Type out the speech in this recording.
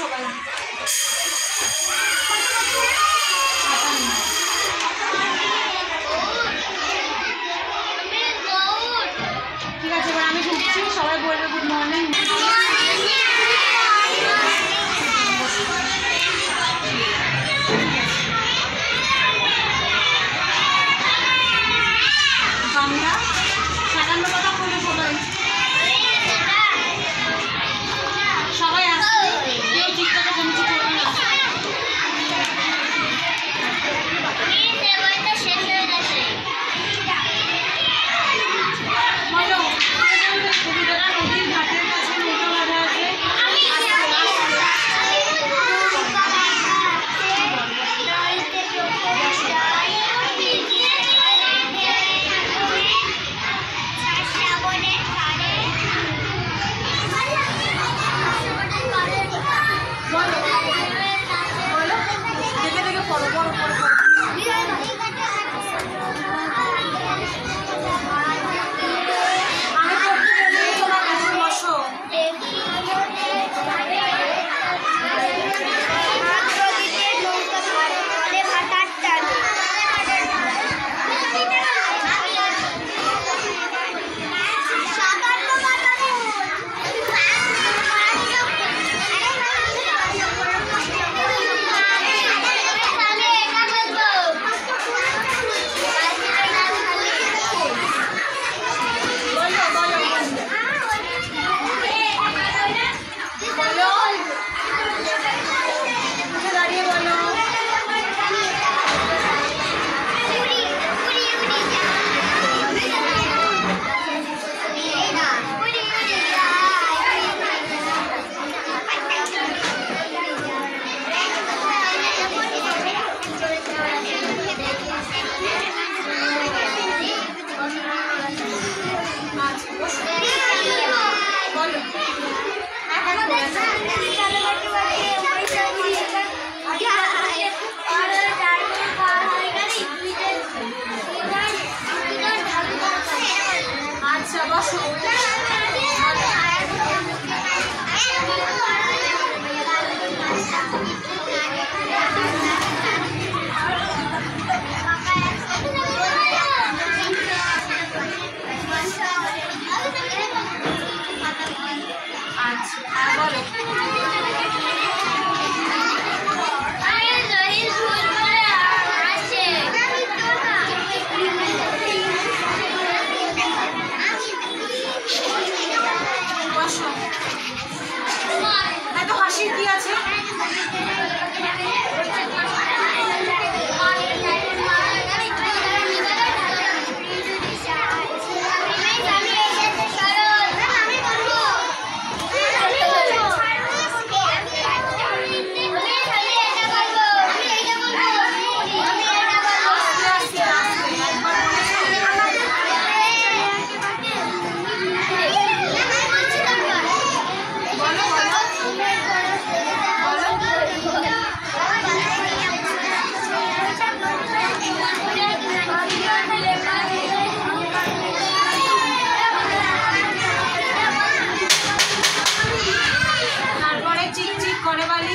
সাতান্ন ঠিক আছে এবার আমি ঢুকছি সবাই বলবে গুড মর্নিং Jorge Valdez.